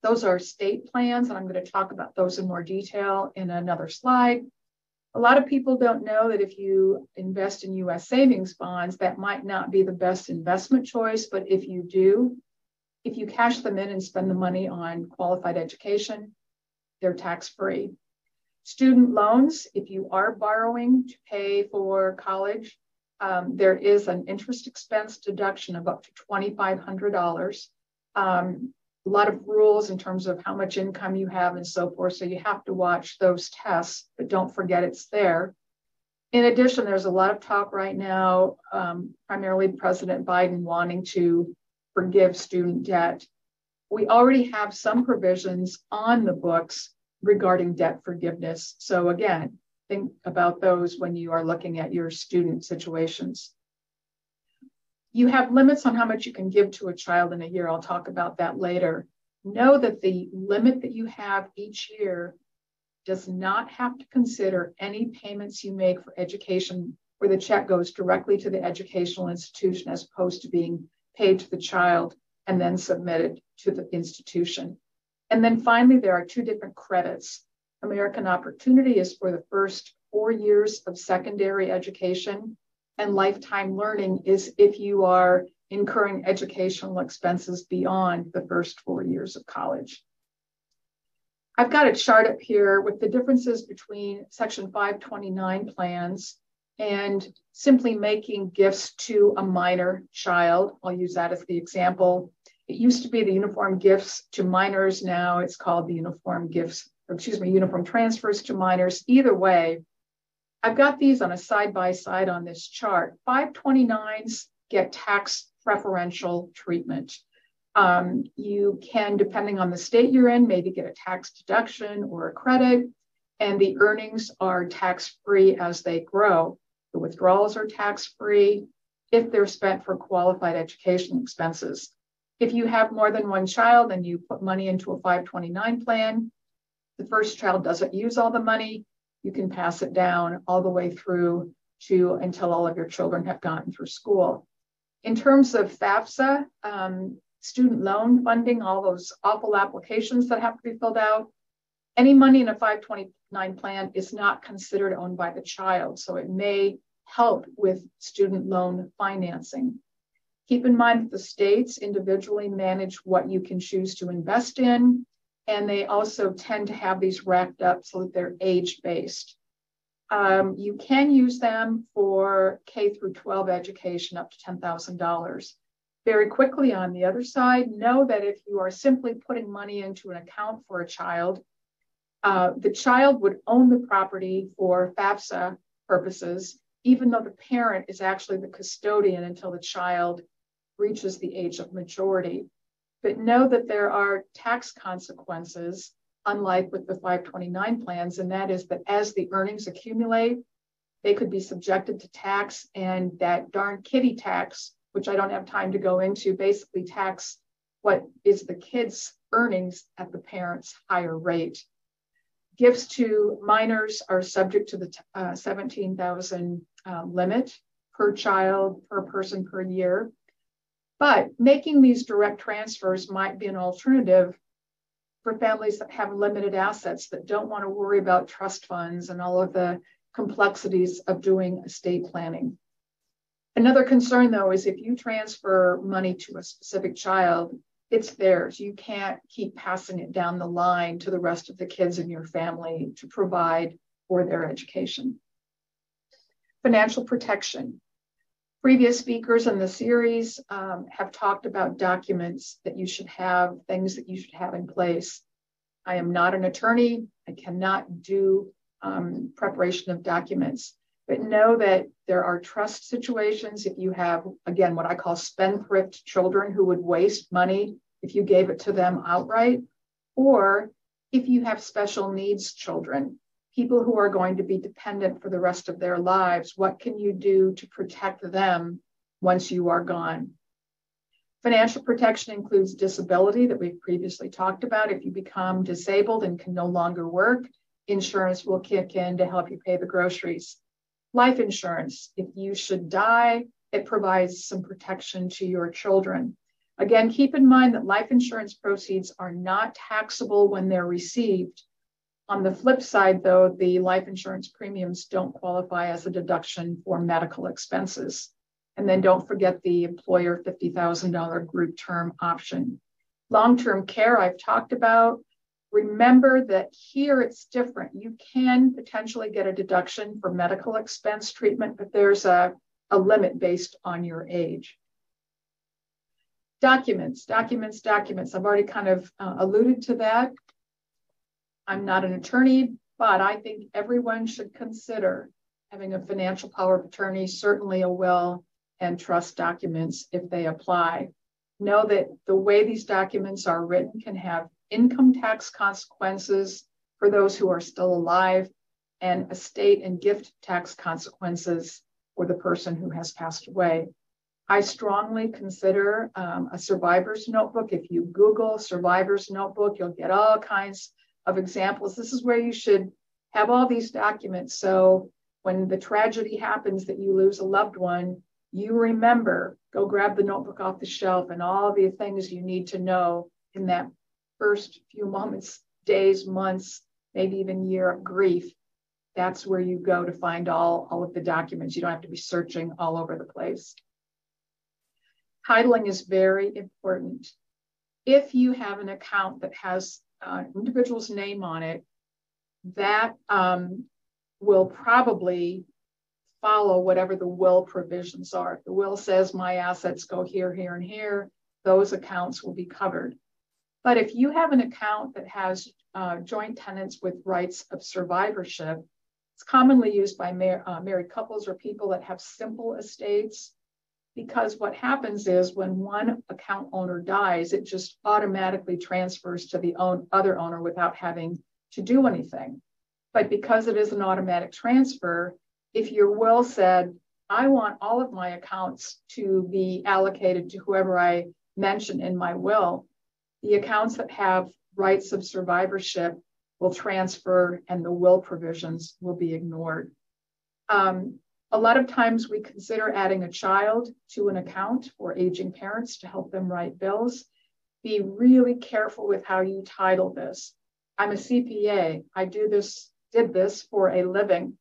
those are state plans, and I'm going to talk about those in more detail in another slide. A lot of people don't know that if you invest in US savings bonds, that might not be the best investment choice, but if you do, if you cash them in and spend the money on qualified education, they're tax free. Student loans, if you are borrowing to pay for college, um, there is an interest expense deduction of up to $2,500. Um, a lot of rules in terms of how much income you have and so forth. So you have to watch those tests, but don't forget it's there. In addition, there's a lot of talk right now, um, primarily President Biden wanting to forgive student debt. We already have some provisions on the books regarding debt forgiveness. So again, think about those when you are looking at your student situations. You have limits on how much you can give to a child in a year. I'll talk about that later. Know that the limit that you have each year does not have to consider any payments you make for education where the check goes directly to the educational institution as opposed to being paid to the child and then submitted to the institution. And then finally, there are two different credits. American Opportunity is for the first four years of secondary education, and lifetime learning is if you are incurring educational expenses beyond the first four years of college. I've got a chart up here with the differences between Section 529 plans and simply making gifts to a minor child. I'll use that as the example. It used to be the uniform gifts to minors. Now it's called the uniform gifts, excuse me, uniform transfers to minors. Either way, I've got these on a side by side on this chart. 529s get tax preferential treatment. Um, you can, depending on the state you're in, maybe get a tax deduction or a credit, and the earnings are tax free as they grow. The withdrawals are tax free if they're spent for qualified education expenses. If you have more than one child and you put money into a 529 plan, the first child doesn't use all the money, you can pass it down all the way through to until all of your children have gotten through school. In terms of FAFSA, um, student loan funding, all those awful applications that have to be filled out, any money in a 529 plan is not considered owned by the child. So it may help with student loan financing. Keep in mind that the states individually manage what you can choose to invest in, and they also tend to have these racked up so that they're age based. Um, you can use them for K through 12 education up to $10,000. Very quickly on the other side, know that if you are simply putting money into an account for a child, uh, the child would own the property for FAFSA purposes, even though the parent is actually the custodian until the child reaches the age of majority. But know that there are tax consequences, unlike with the 529 plans, and that is that as the earnings accumulate, they could be subjected to tax, and that darn kiddie tax, which I don't have time to go into, basically tax what is the kid's earnings at the parent's higher rate. Gifts to minors are subject to the uh, 17,000 uh, limit per child, per person per year. But making these direct transfers might be an alternative for families that have limited assets that don't want to worry about trust funds and all of the complexities of doing estate planning. Another concern, though, is if you transfer money to a specific child, it's theirs. You can't keep passing it down the line to the rest of the kids in your family to provide for their education. Financial protection. Previous speakers in the series um, have talked about documents that you should have, things that you should have in place. I am not an attorney. I cannot do um, preparation of documents, but know that there are trust situations. If you have, again, what I call spendthrift children who would waste money if you gave it to them outright, or if you have special needs children people who are going to be dependent for the rest of their lives, what can you do to protect them once you are gone? Financial protection includes disability that we've previously talked about. If you become disabled and can no longer work, insurance will kick in to help you pay the groceries. Life insurance, if you should die, it provides some protection to your children. Again, keep in mind that life insurance proceeds are not taxable when they're received, on the flip side, though, the life insurance premiums don't qualify as a deduction for medical expenses. And then don't forget the employer $50,000 group term option. Long term care, I've talked about. Remember that here it's different. You can potentially get a deduction for medical expense treatment, but there's a, a limit based on your age. Documents, documents, documents. I've already kind of uh, alluded to that. I'm not an attorney, but I think everyone should consider having a financial power of attorney, certainly a will and trust documents if they apply. Know that the way these documents are written can have income tax consequences for those who are still alive and estate and gift tax consequences for the person who has passed away. I strongly consider um, a survivor's notebook. If you Google survivor's notebook, you'll get all kinds of examples. This is where you should have all these documents. So when the tragedy happens that you lose a loved one, you remember, go grab the notebook off the shelf and all the things you need to know in that first few moments, days, months, maybe even year of grief. That's where you go to find all, all of the documents. You don't have to be searching all over the place. Titling is very important. If you have an account that has uh, individual's name on it, that um, will probably follow whatever the will provisions are. If the will says my assets go here, here, and here, those accounts will be covered. But if you have an account that has uh, joint tenants with rights of survivorship, it's commonly used by mar- uh, married couples or people that have simple estates. Because what happens is when one account owner dies, it just automatically transfers to the own, other owner without having to do anything. But because it is an automatic transfer, if your will said, I want all of my accounts to be allocated to whoever I mention in my will, the accounts that have rights of survivorship will transfer and the will provisions will be ignored. Um, a lot of times we consider adding a child to an account for aging parents to help them write bills. Be really careful with how you title this. I'm a CPA. I do this, did this for a living.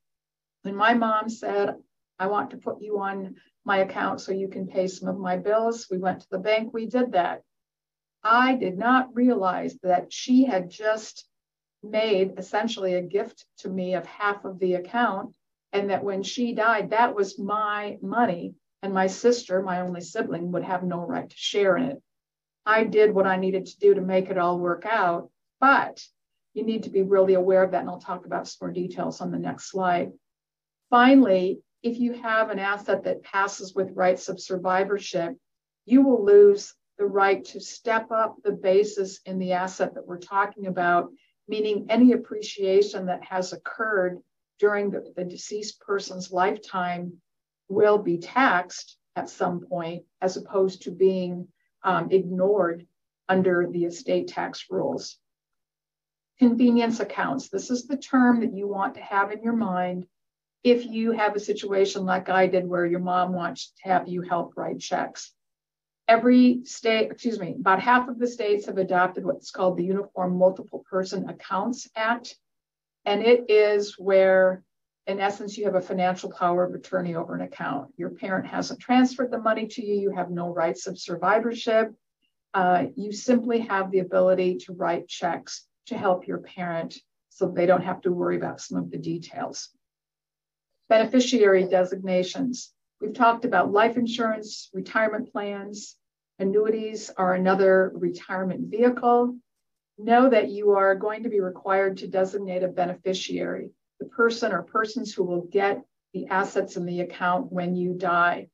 When my mom said, I want to put you on my account so you can pay some of my bills, we went to the bank, we did that. I did not realize that she had just made essentially a gift to me of half of the account. And that when she died, that was my money. And my sister, my only sibling, would have no right to share in it. I did what I needed to do to make it all work out. But you need to be really aware of that. And I'll talk about some more details on the next slide. Finally, if you have an asset that passes with rights of survivorship, you will lose the right to step up the basis in the asset that we're talking about, meaning any appreciation that has occurred during the, the deceased person's lifetime will be taxed at some point, as opposed to being um, ignored under the estate tax rules. Convenience accounts. This is the term that you want to have in your mind if you have a situation like I did where your mom wants to have you help write checks. Every state, excuse me, about half of the states have adopted what's called the Uniform Multiple Person Accounts Act. And it is where, in essence, you have a financial power of attorney over an account. Your parent hasn't transferred the money to you, you have no rights of survivorship. Uh, you simply have the ability to write checks to help your parent so they don't have to worry about some of the details. Beneficiary designations. We've talked about life insurance, retirement plans, annuities are another retirement vehicle. Know that you are going to be required to designate a beneficiary, the person or persons who will get the assets in the account when you die.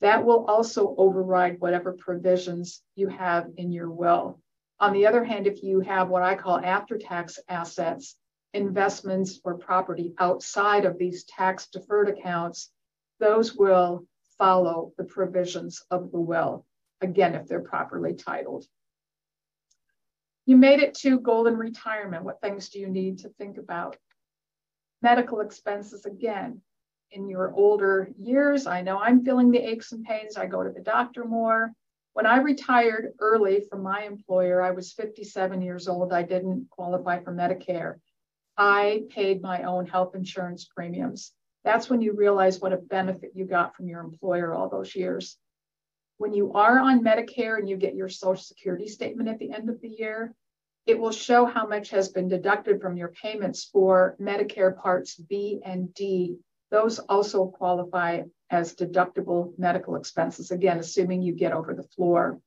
That will also override whatever provisions you have in your will. On the other hand, if you have what I call after tax assets, investments or property outside of these tax deferred accounts, those will follow the provisions of the will, again, if they're properly titled. You made it to golden retirement. What things do you need to think about? Medical expenses, again, in your older years, I know I'm feeling the aches and pains. I go to the doctor more. When I retired early from my employer, I was 57 years old. I didn't qualify for Medicare. I paid my own health insurance premiums. That's when you realize what a benefit you got from your employer all those years. When you are on Medicare and you get your Social Security statement at the end of the year, it will show how much has been deducted from your payments for Medicare Parts B and D. Those also qualify as deductible medical expenses, again, assuming you get over the floor.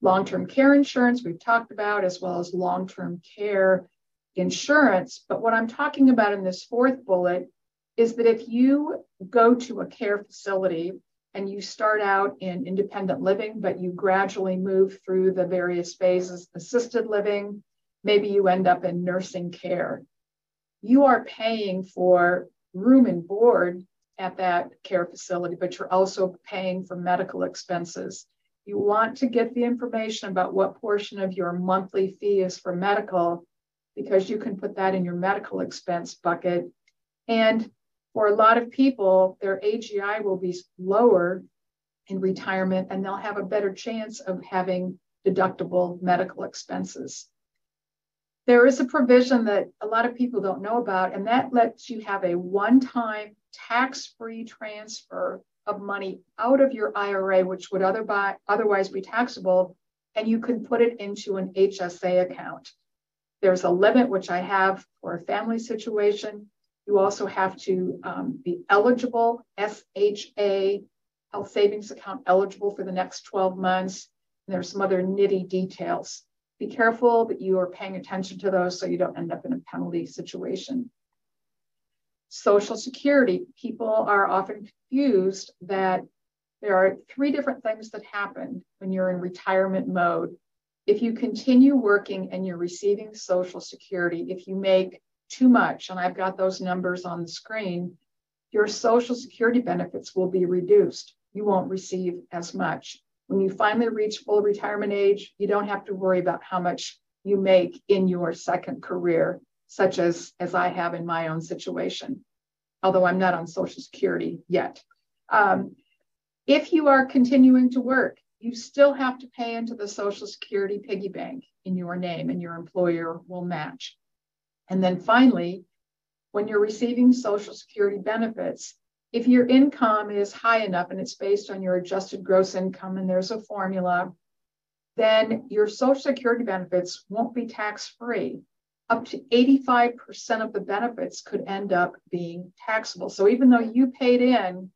Long term care insurance, we've talked about, as well as long term care insurance. But what I'm talking about in this fourth bullet is that if you go to a care facility and you start out in independent living, but you gradually move through the various phases, assisted living, maybe you end up in nursing care. You are paying for room and board at that care facility, but you're also paying for medical expenses. You want to get the information about what portion of your monthly fee is for medical because you can put that in your medical expense bucket. And for a lot of people, their AGI will be lower in retirement and they'll have a better chance of having deductible medical expenses. There is a provision that a lot of people don't know about, and that lets you have a one time tax free transfer of money out of your IRA, which would otherwise be taxable, and you can put it into an HSA account. There's a limit, which I have for a family situation. You also have to um, be eligible, SHA, health savings account eligible for the next 12 months. And there's some other nitty details. Be careful that you are paying attention to those so you don't end up in a penalty situation. Social Security, people are often confused that there are three different things that happen when you're in retirement mode. If you continue working and you're receiving Social Security, if you make too much, and I've got those numbers on the screen, your Social Security benefits will be reduced. You won't receive as much. When you finally reach full retirement age, you don't have to worry about how much you make in your second career, such as, as I have in my own situation, although I'm not on Social Security yet. Um, if you are continuing to work, you still have to pay into the Social Security piggy bank in your name, and your employer will match. And then finally, when you're receiving Social Security benefits, if your income is high enough and it's based on your adjusted gross income and there's a formula, then your Social Security benefits won't be tax free. Up to 85% of the benefits could end up being taxable. So even though you paid in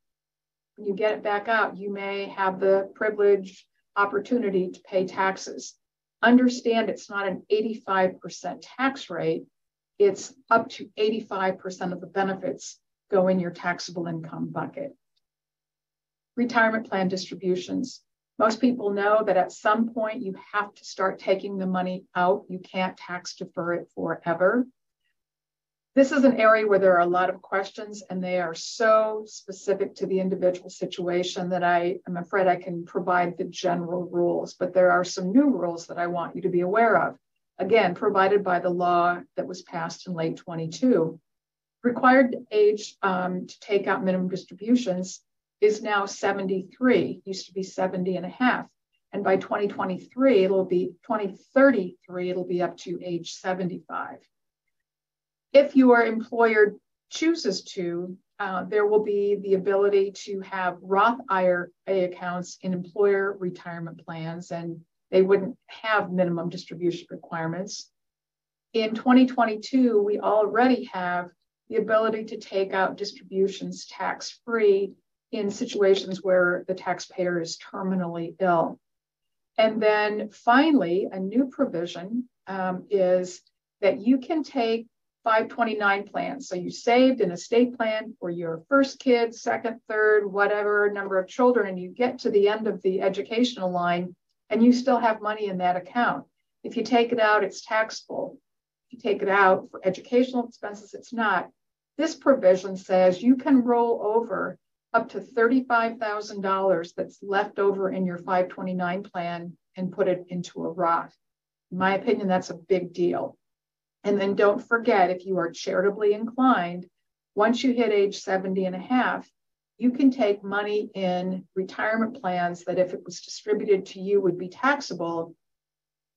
you get it back out, you may have the privilege opportunity to pay taxes. Understand it's not an 85% tax rate, it's up to 85% of the benefits go in your taxable income bucket. Retirement plan distributions. Most people know that at some point you have to start taking the money out. You can't tax defer it forever. This is an area where there are a lot of questions and they are so specific to the individual situation that I am afraid I can provide the general rules, but there are some new rules that I want you to be aware of. Again, provided by the law that was passed in late 22. Required age um, to take out minimum distributions is now 73, used to be 70 and a half. And by 2023, it'll be 2033, it'll be up to age 75 if your employer chooses to, uh, there will be the ability to have Roth IRA accounts in employer retirement plans, and they wouldn't have minimum distribution requirements. In 2022, we already have the ability to take out distributions tax free in situations where the taxpayer is terminally ill. And then finally, a new provision um, is that you can take 529 plans. So you saved an estate plan for your first kid, second, third, whatever number of children, and you get to the end of the educational line and you still have money in that account. If you take it out, it's taxable. If you take it out for educational expenses, it's not. This provision says you can roll over up to $35,000 that's left over in your 529 plan and put it into a Roth. In my opinion, that's a big deal. And then don't forget, if you are charitably inclined, once you hit age 70 and a half, you can take money in retirement plans that, if it was distributed to you, would be taxable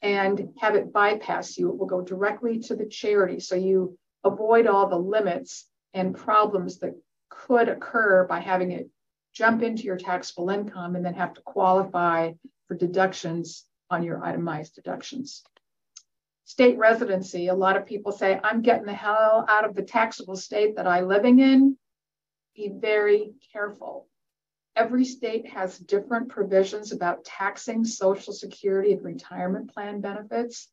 and have it bypass you. It will go directly to the charity. So you avoid all the limits and problems that could occur by having it jump into your taxable income and then have to qualify for deductions on your itemized deductions state residency, a lot of people say, I'm getting the hell out of the taxable state that I'm living in. Be very careful. Every state has different provisions about taxing Social Security and retirement plan benefits.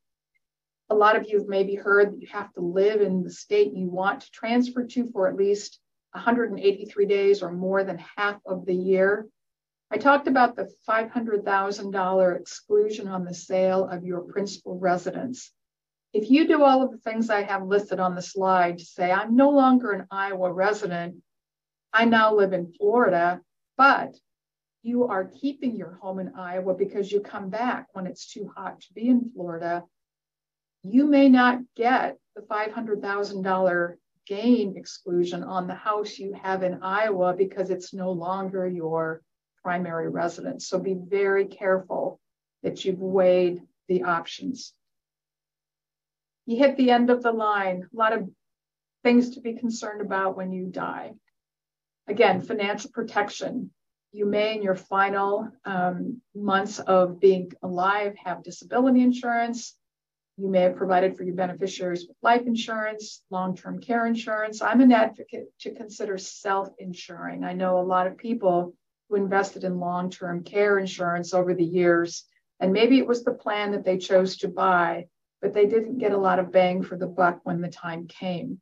A lot of you have maybe heard that you have to live in the state you want to transfer to for at least 183 days or more than half of the year. I talked about the $500,000 exclusion on the sale of your principal residence. If you do all of the things I have listed on the slide to say, I'm no longer an Iowa resident, I now live in Florida, but you are keeping your home in Iowa because you come back when it's too hot to be in Florida, you may not get the $500,000 gain exclusion on the house you have in Iowa because it's no longer your primary residence. So be very careful that you've weighed the options you hit the end of the line. A lot of things to be concerned about when you die. Again, financial protection. You may, in your final um, months of being alive, have disability insurance. You may have provided for your beneficiaries with life insurance, long term care insurance. I'm an advocate to consider self insuring. I know a lot of people who invested in long term care insurance over the years, and maybe it was the plan that they chose to buy, but they didn't get a lot of bang for the buck when the time came.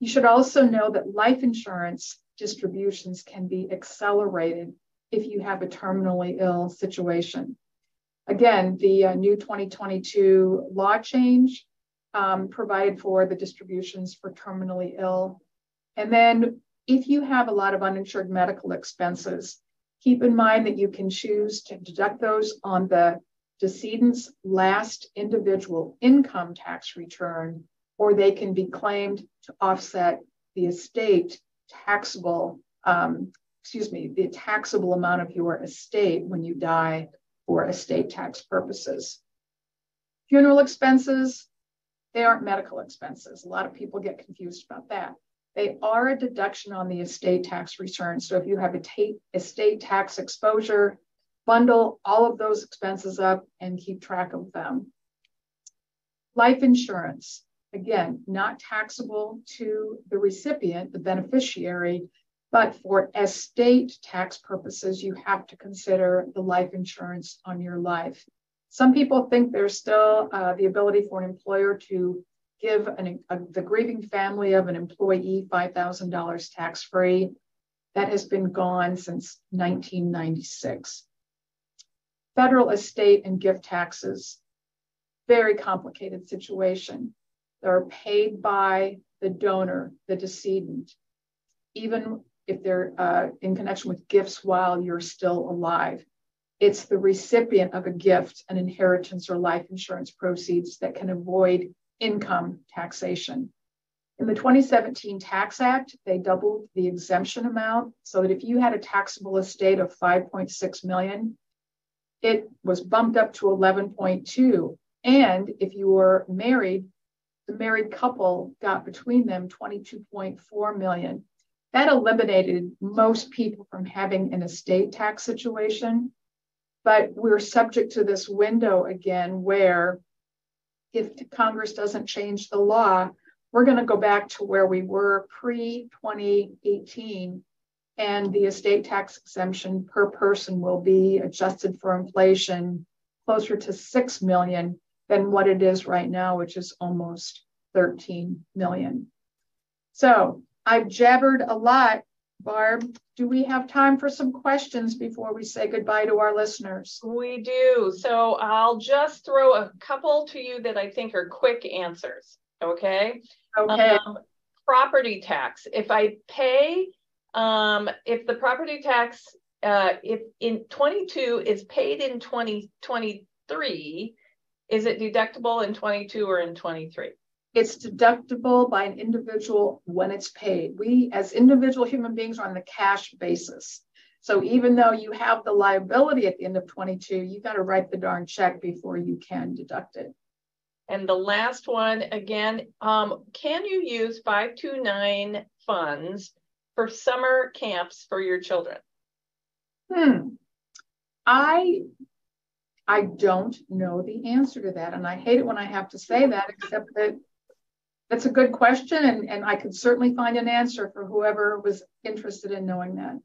You should also know that life insurance distributions can be accelerated if you have a terminally ill situation. Again, the uh, new 2022 law change um, provided for the distributions for terminally ill. And then if you have a lot of uninsured medical expenses, keep in mind that you can choose to deduct those on the decedent's last individual income tax return, or they can be claimed to offset the estate taxable, um, excuse me, the taxable amount of your estate when you die for estate tax purposes. Funeral expenses, they aren't medical expenses. A lot of people get confused about that. They are a deduction on the estate tax return. So if you have a estate tax exposure, bundle all of those expenses up and keep track of them. Life insurance, again, not taxable to the recipient, the beneficiary, but for estate tax purposes, you have to consider the life insurance on your life. Some people think there's still uh, the ability for an employer to give an, a, the grieving family of an employee $5,000 tax free. That has been gone since 1996. Federal estate and gift taxes, very complicated situation. They're paid by the donor, the decedent, even if they're uh, in connection with gifts while you're still alive. It's the recipient of a gift, an inheritance, or life insurance proceeds that can avoid income taxation. In the 2017 Tax Act, they doubled the exemption amount so that if you had a taxable estate of 5.6 million, it was bumped up to 11.2. And if you were married, the married couple got between them 22.4 million. That eliminated most people from having an estate tax situation. But we're subject to this window again where if Congress doesn't change the law, we're going to go back to where we were pre 2018 and the estate tax exemption per person will be adjusted for inflation closer to 6 million than what it is right now which is almost 13 million. So i've jabbered a lot. Barb do we have time for some questions before we say goodbye to our listeners? We do. So i'll just throw a couple to you that i think are quick answers okay? Okay. Um, property tax. If i pay um, if the property tax, uh, if in 22 is paid in 2023, is it deductible in 22 or in 23? It's deductible by an individual when it's paid. We, as individual human beings, are on the cash basis. So even though you have the liability at the end of 22, you got to write the darn check before you can deduct it. And the last one, again, um, can you use 529 funds for summer camps for your children? Hmm. I I don't know the answer to that. And I hate it when I have to say that, except that that's a good question. And, and I could certainly find an answer for whoever was interested in knowing that.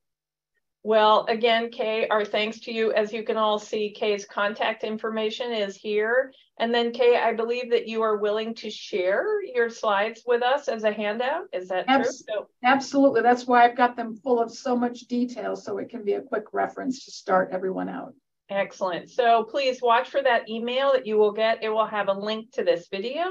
Well, again, Kay, our thanks to you. As you can all see, Kay's contact information is here. And then, Kay, I believe that you are willing to share your slides with us as a handout. Is that Abs- true? So- absolutely. That's why I've got them full of so much detail so it can be a quick reference to start everyone out. Excellent. So please watch for that email that you will get. It will have a link to this video,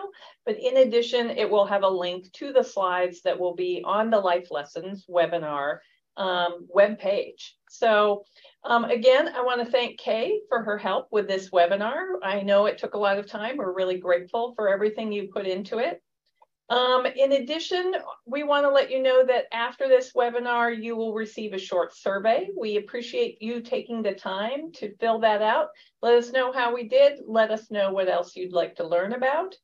but in addition, it will have a link to the slides that will be on the Life Lessons webinar um, web page. So um, again, I want to thank Kay for her help with this webinar. I know it took a lot of time. We're really grateful for everything you put into it. Um, in addition, we want to let you know that after this webinar, you will receive a short survey. We appreciate you taking the time to fill that out. Let us know how we did. Let us know what else you'd like to learn about.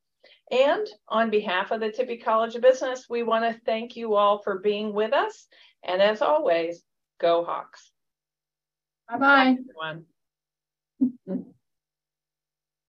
And on behalf of the Tippie College of Business, we want to thank you all for being with us and as always, go Hawks. Bye bye. Everyone. (laughs)